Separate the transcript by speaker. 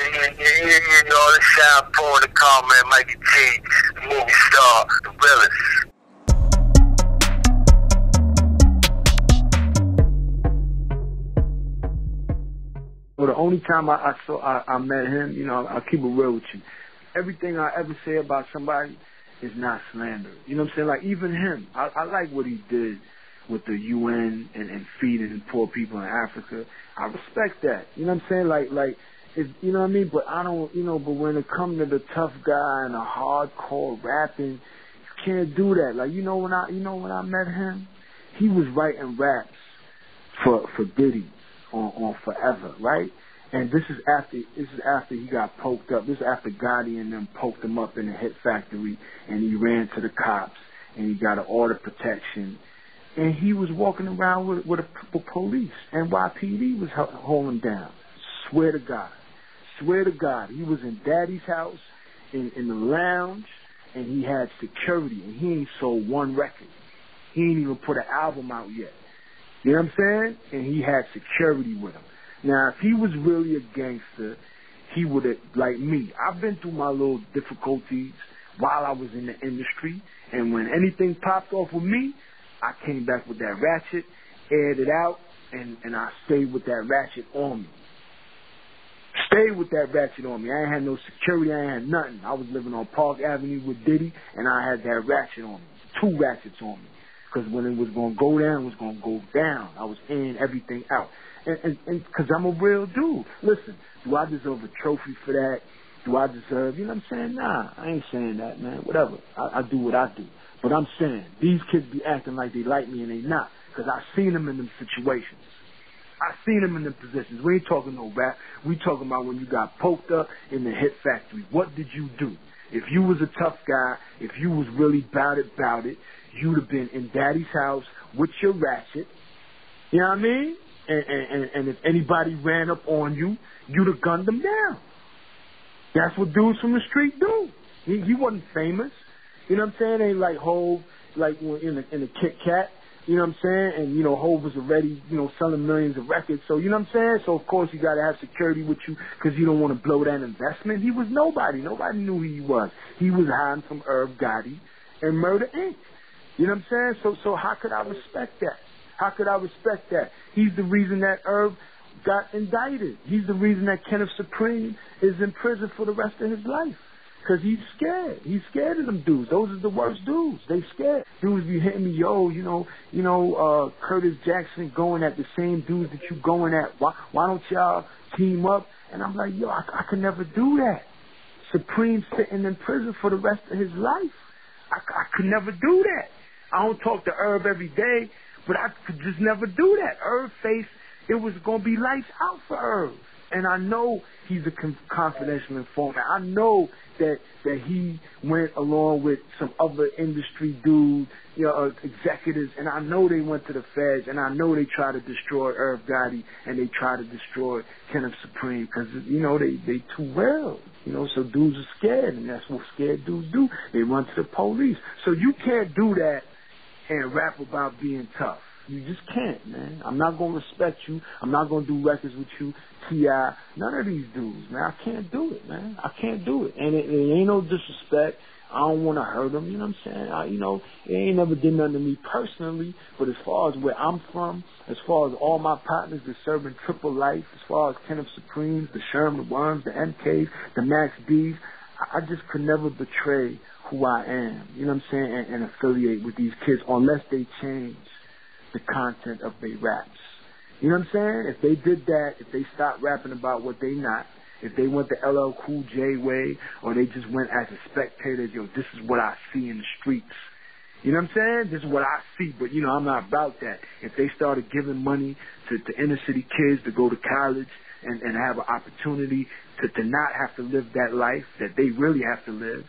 Speaker 1: You, know, the Shyne for the comment, Mikey T, the movie star, the realest.
Speaker 2: Well, the only time I, I saw I, I met him, you know, I'll keep it real with you. Everything I ever say about somebody is not slander. You know what I'm saying? Like even him, I, I like what he did with the UN and, and feeding poor people in Africa. I respect that. You know what I'm saying? Like like if you know what I mean? But I don't you know, but when it comes to the tough guy and the hardcore rapping, you can't do that. Like you know when I you know when I met him, he was writing raps for for Diddy on, on Forever, right? And this is after this is after he got poked up. This is after Gotti and them poked him up in the hit factory, and he ran to the cops, and he got an order protection, and he was walking around with with, a, with police. NYPD was holding him down. Swear to God, swear to God, he was in Daddy's house, in in the lounge, and he had security, and he ain't sold one record. He ain't even put an album out yet. You know what I'm saying? And he had security with him. Now, if he was really a gangster, he would have, like me, I've been through my little difficulties while I was in the industry, and when anything popped off with me, I came back with that ratchet, aired it out, and, and I stayed with that ratchet on me. Stayed with that ratchet on me. I ain't had no security, I ain't had nothing. I was living on Park Avenue with Diddy, and I had that ratchet on me. Two ratchets on me. Because when it was going to go down, it was going to go down. I was in everything out. And, and, and cause I'm a real dude. Listen, do I deserve a trophy for that? Do I deserve, you know what I'm saying? Nah, I ain't saying that, man. Whatever. I, I do what I do. But I'm saying, these kids be acting like they like me and they not. Cause I seen them in them situations. I seen him in the positions. We ain't talking no rap. We talking about when you got poked up in the hit factory. What did you do? If you was a tough guy, if you was really bout it, bout it, you'd have been in daddy's house with your ratchet. You know what I mean? And, and, and if anybody ran up on you, you'd have gunned them down. That's what dudes from the street do. He, he wasn't famous. You know what I'm saying? Ain't like Hove, like in the, in the Kit Kat. You know what I'm saying? And, you know, Hove was already, you know, selling millions of records. So, you know what I'm saying? So, of course, you got to have security with you because you don't want to blow that investment. He was nobody. Nobody knew who he was. He was hiding from Irv Gotti and Murder Inc. You know what I'm saying? So, so how could I respect that? How could I respect that? He's the reason that Irv got indicted. He's the reason that Kenneth Supreme is in prison for the rest of his life. Cause he's scared. He's scared of them dudes. Those are the worst dudes. They scared. Dudes be hitting me, yo, you know, you know, uh, Curtis Jackson going at the same dudes that you going at. Why, why don't y'all team up? And I'm like, yo, I, I could never do that. Supreme sitting in prison for the rest of his life. I, I could never do that. I don't talk to Irv every day, but I could just never do that. Irv face, it was gonna be lights out for Irv. And I know he's a con- confidential informant. I know that that he went along with some other industry dudes, you know, uh, executives, and I know they went to the feds, and I know they tried to destroy Irv Gotti, and they tried to destroy Kenneth Supreme, because you know they they too well, you know, so dudes are scared, and that's what scared dudes do. They run to the police. So you can't do that and rap about being tough. You just can't, man. I'm not gonna respect you. I'm not gonna do records with you, T.I. None of these dudes, man. I can't do it, man. I can't do it. And it, it ain't no disrespect. I don't want to hurt them, you know what I'm saying? I, you know, it ain't never did nothing to me personally, but as far as where I'm from, as far as all my partners that serving triple life, as far as Kenneth Supremes, the Sherman the Worms, the MKs, the Max D's, I, I just could never betray who I am, you know what I'm saying, and, and affiliate with these kids unless they change the content of their raps. You know what I'm saying? If they did that, if they stopped rapping about what they not, if they went the LL Cool J way, or they just went as a spectator, yo, this is what I see in the streets. You know what I'm saying? This is what I see, but you know, I'm not about that. If they started giving money to, to inner city kids to go to college and, and have an opportunity to, to not have to live that life that they really have to live,